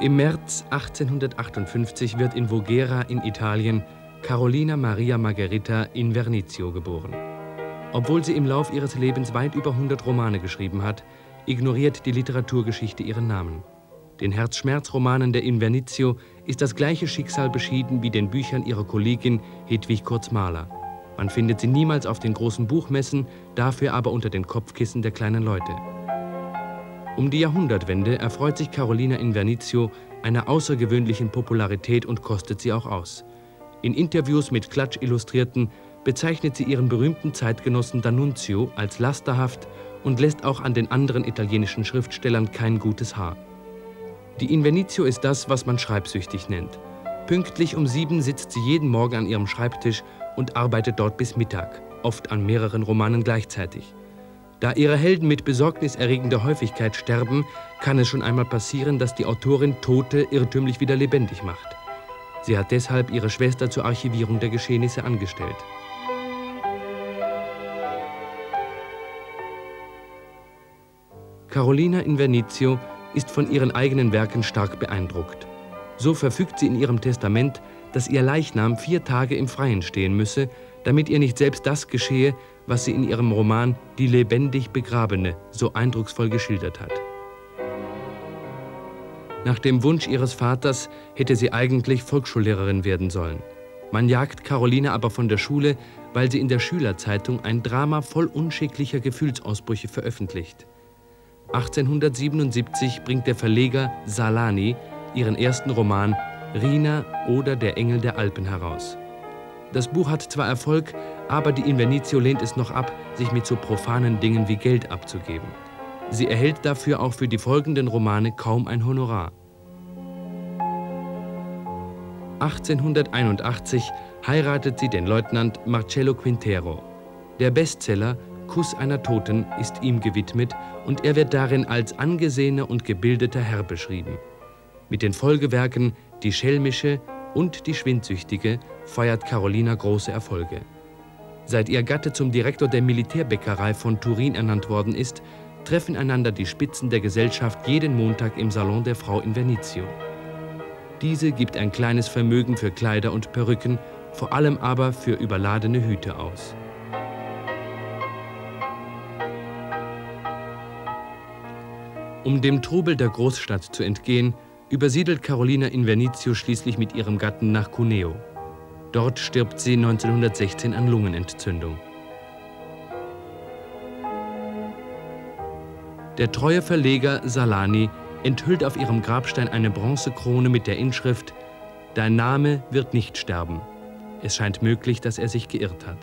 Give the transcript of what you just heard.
Im März 1858 wird in Voghera in Italien Carolina Maria Margherita in Vernizio geboren. Obwohl sie im Lauf ihres Lebens weit über 100 Romane geschrieben hat, ignoriert die Literaturgeschichte ihren Namen. Den Herzschmerzromanen der Invernizio ist das gleiche Schicksal beschieden wie den Büchern ihrer Kollegin Hedwig Kurz-Mahler. Man findet sie niemals auf den großen Buchmessen, dafür aber unter den Kopfkissen der kleinen Leute. Um die Jahrhundertwende erfreut sich Carolina Invernizio einer außergewöhnlichen Popularität und kostet sie auch aus. In Interviews mit Klatsch-Illustrierten bezeichnet sie ihren berühmten Zeitgenossen D'Annunzio als lasterhaft und lässt auch an den anderen italienischen Schriftstellern kein gutes Haar. Die Invernizio ist das, was man schreibsüchtig nennt. Pünktlich um sieben sitzt sie jeden Morgen an ihrem Schreibtisch und arbeitet dort bis Mittag, oft an mehreren Romanen gleichzeitig. Da ihre Helden mit besorgniserregender Häufigkeit sterben, kann es schon einmal passieren, dass die Autorin Tote irrtümlich wieder lebendig macht. Sie hat deshalb ihre Schwester zur Archivierung der Geschehnisse angestellt. Carolina Invernizio ist von ihren eigenen Werken stark beeindruckt. So verfügt sie in ihrem Testament, dass ihr Leichnam vier Tage im Freien stehen müsse, damit ihr nicht selbst das geschehe, was sie in ihrem Roman Die lebendig Begrabene so eindrucksvoll geschildert hat. Nach dem Wunsch ihres Vaters hätte sie eigentlich Volksschullehrerin werden sollen. Man jagt Caroline aber von der Schule, weil sie in der Schülerzeitung ein Drama voll unschicklicher Gefühlsausbrüche veröffentlicht. 1877 bringt der Verleger Salani ihren ersten Roman Rina oder Der Engel der Alpen heraus. Das Buch hat zwar Erfolg, aber die Invernizio lehnt es noch ab, sich mit so profanen Dingen wie Geld abzugeben. Sie erhält dafür auch für die folgenden Romane kaum ein Honorar. 1881 heiratet sie den Leutnant Marcello Quintero. Der Bestseller Kuss einer Toten ist ihm gewidmet und er wird darin als angesehener und gebildeter Herr beschrieben. Mit den Folgewerken Die Schelmische und Die Schwindsüchtige feiert Carolina große Erfolge. Seit ihr Gatte zum Direktor der Militärbäckerei von Turin ernannt worden ist, treffen einander die Spitzen der Gesellschaft jeden Montag im Salon der Frau in Vernizio. Diese gibt ein kleines Vermögen für Kleider und Perücken, vor allem aber für überladene Hüte aus. Um dem Trubel der Großstadt zu entgehen, übersiedelt Carolina Invernizio schließlich mit ihrem Gatten nach Cuneo. Dort stirbt sie 1916 an Lungenentzündung. Der treue Verleger Salani enthüllt auf ihrem Grabstein eine Bronzekrone mit der Inschrift Dein Name wird nicht sterben. Es scheint möglich, dass er sich geirrt hat.